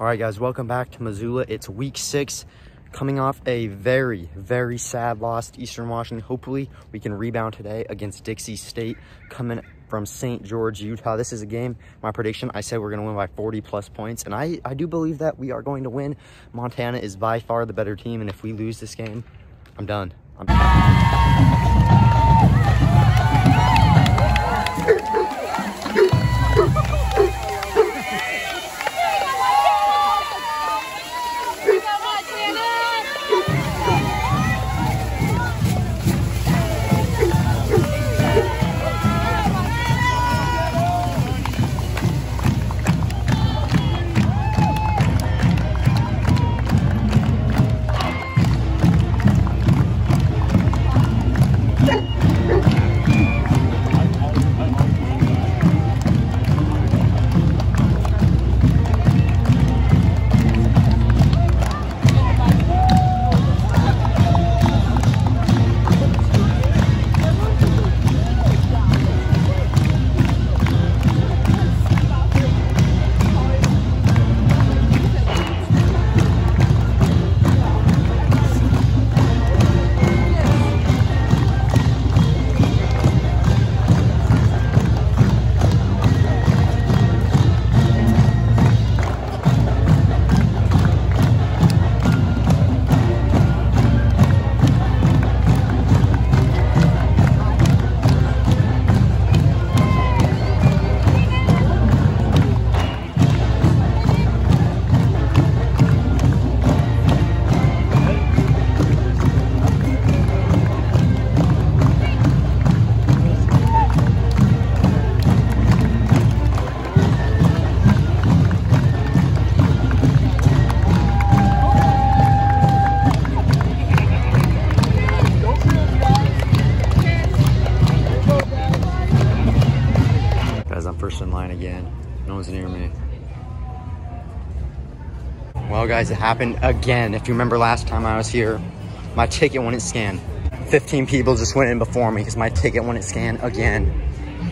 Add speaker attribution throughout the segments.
Speaker 1: All right, guys, welcome back to Missoula. It's week six, coming off a very, very sad loss to Eastern Washington. Hopefully, we can rebound today against Dixie State, coming from St. George, Utah. This is a game, my prediction, I said we're going to win by 40 plus points, and I, I do believe that we are going to win. Montana is by far the better team, and if we lose this game, I'm done. I'm Guys, again. No one's near me. Well, guys, it happened again. If you remember last time I was here, my ticket wouldn't scan. 15 people just went in before me because my ticket wouldn't scan again.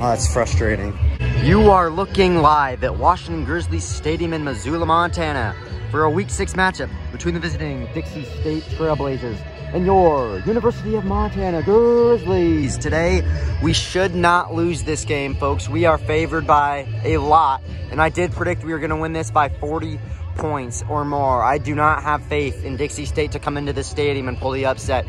Speaker 1: Oh, that's frustrating. You are looking live at Washington Grizzlies Stadium in Missoula, Montana for a Week 6 matchup between the visiting Dixie State Trailblazers and your University of Montana Grizzlies. Today, we should not lose this game, folks. We are favored by a lot, and I did predict we were going to win this by 40 points or more. I do not have faith in Dixie State to come into this stadium and pull the upset.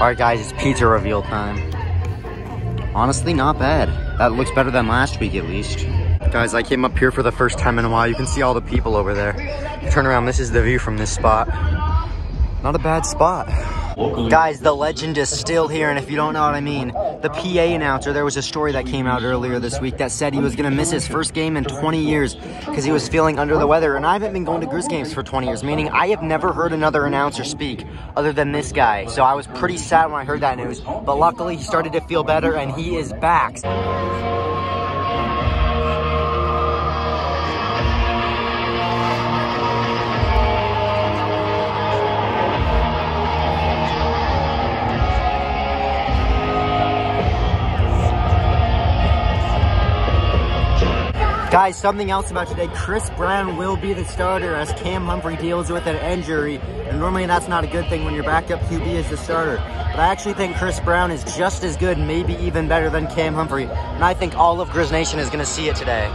Speaker 1: All right, guys, it's pizza reveal time. Honestly, not bad. That looks better than last week, at least. Guys, I came up here for the first time in a while. You can see all the people over there. Turn around, this is the view from this spot. Not a bad spot. Guys, the legend is still here, and if you don't know what I mean, the PA announcer, there was a story that came out earlier this week that said he was going to miss his first game in 20 years because he was feeling under the weather, and I haven't been going to Grizz games for 20 years, meaning I have never heard another announcer speak other than this guy, so I was pretty sad when I heard that news, but luckily he started to feel better, and he is back. Guys, something else about today. Kris Brown will be the starter as Cam Humphrey deals with an injury. And normally that's not a good thing when your backup QB is the starter. But I actually think Kris Brown is just as good, maybe even better than Cam Humphrey. And I think all of Grizz Nation is going to see it today.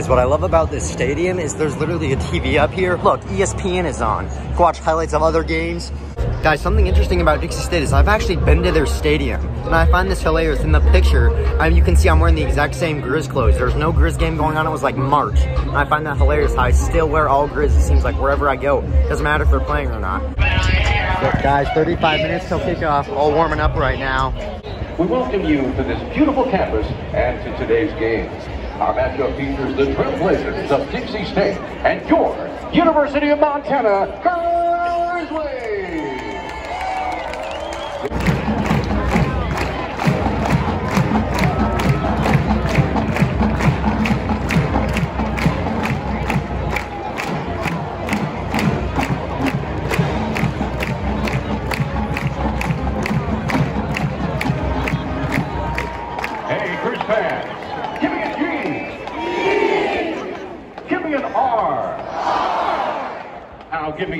Speaker 1: Guys, what I love about this stadium is there's literally a TV up here. Look, ESPN is on. Go watch highlights of other games. Guys, something interesting about Dixie State is I've actually been to their stadium, and I find this hilarious. In the picture, I mean, you can see I'm wearing the exact same Grizz clothes. There's no Grizz game going on. It was like March, and I find that hilarious I still wear all Grizz. It seems like wherever I go, doesn't matter if they're playing or not. But guys, 35 minutes till kickoff, all warming up right now.
Speaker 2: We welcome you to this beautiful campus and to today's games. Our matchup features the Trailblazers of Dixie State and your University of Montana Grizzlies.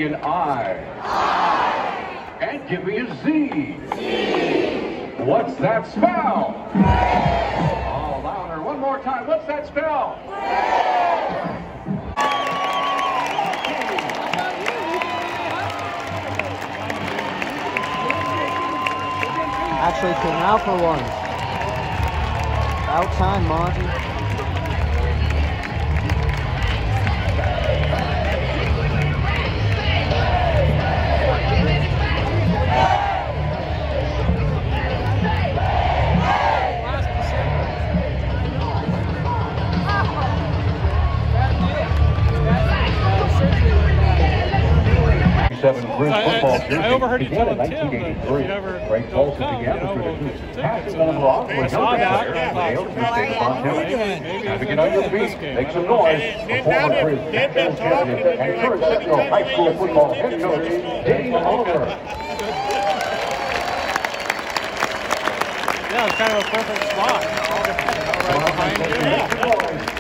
Speaker 2: Me an I. And give me a Z. What's that spell? Oh, louder. One more time. What's that spell?
Speaker 1: Actually came out for once. About time, Monty.
Speaker 2: Football
Speaker 3: I
Speaker 2: jersey
Speaker 3: overheard you
Speaker 2: began in
Speaker 3: Tim that if
Speaker 2: 1983.
Speaker 3: you ever
Speaker 2: Greg
Speaker 3: don't come, you
Speaker 2: the
Speaker 3: know,
Speaker 2: tradition.
Speaker 3: we'll get
Speaker 2: Passing
Speaker 3: tickets.
Speaker 2: them along
Speaker 3: I saw that. I thought,
Speaker 2: from the state of
Speaker 3: Maybe he's
Speaker 2: Now to
Speaker 3: gonna
Speaker 2: get on your feet, make some noise.
Speaker 3: They-
Speaker 2: for former
Speaker 3: they've
Speaker 2: Grizz
Speaker 3: been- they've been
Speaker 2: national champion
Speaker 3: talking
Speaker 2: and current. Central High School football head coach, Dave Oliver.
Speaker 3: Yeah, it's kind of a perfect spot. Right behind you.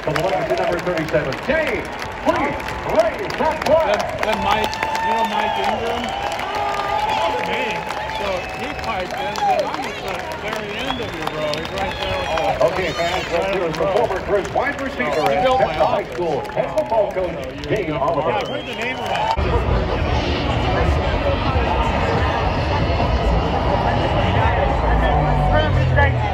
Speaker 2: From the left to number 37, Dave, please raise that
Speaker 3: Then, then Mike, you know Mike Ingram? Me. So he piped in, said, I'm at the very end of your row. He's right there with the...
Speaker 2: Okay, fans, let's hear it from former Grizz wide receiver
Speaker 3: He
Speaker 2: and
Speaker 3: built my
Speaker 2: Central High
Speaker 3: office.
Speaker 2: School head football coach, Dave
Speaker 3: Yeah, I've
Speaker 2: Oliver.
Speaker 3: heard the name of that.
Speaker 4: Right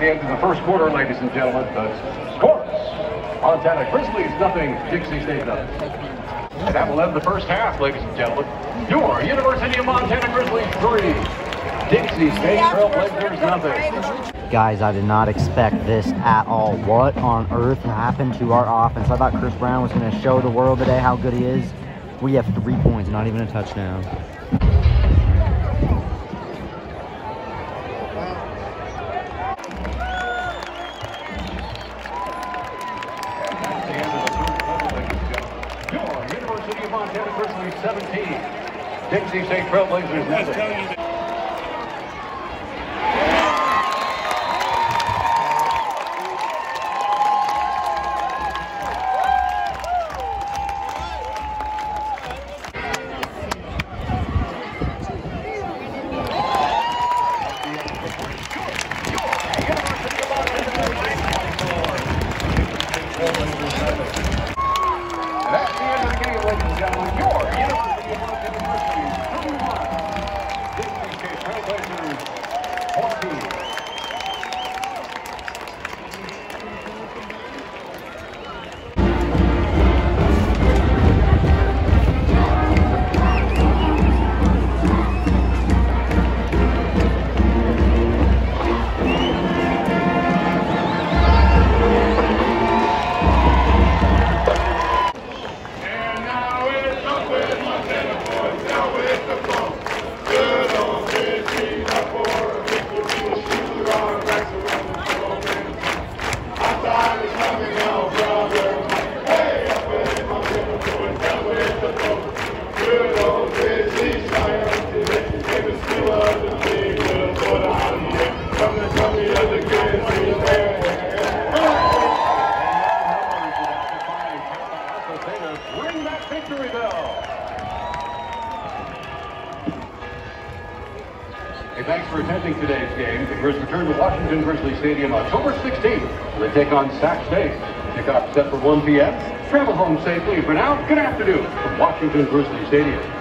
Speaker 2: the end of the first quarter, ladies and gentlemen. The scores. Montana Grizzlies nothing, Dixie State nothing. And that will end the first half, ladies and gentlemen. Your University of Montana Grizzlies three, Dixie State nothing.
Speaker 1: Guys, I did not expect this at all. What on earth happened to our offense? I thought Kris Brown was going to show the world today how good he is. We have three points, not even a touchdown.
Speaker 2: Jefferson 17. Dixie State Trailblazers. game. Grizzlies return to Washington Grizzly Stadium October 16th. They take on Sac State. Kickoff set for 1 p.m. Travel home safely for now. Good afternoon from Washington Grizzly Stadium.